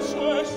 Jesus.